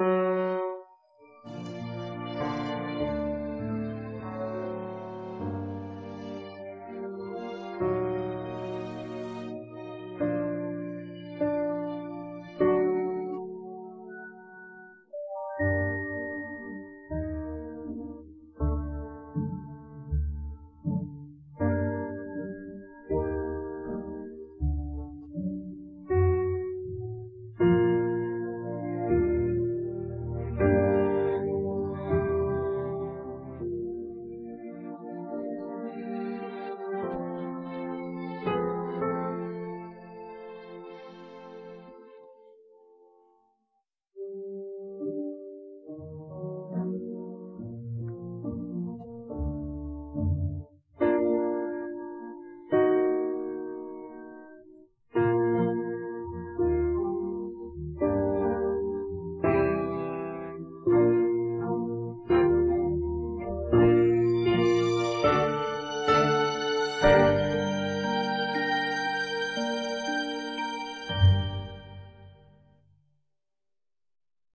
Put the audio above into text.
Mm-hmm.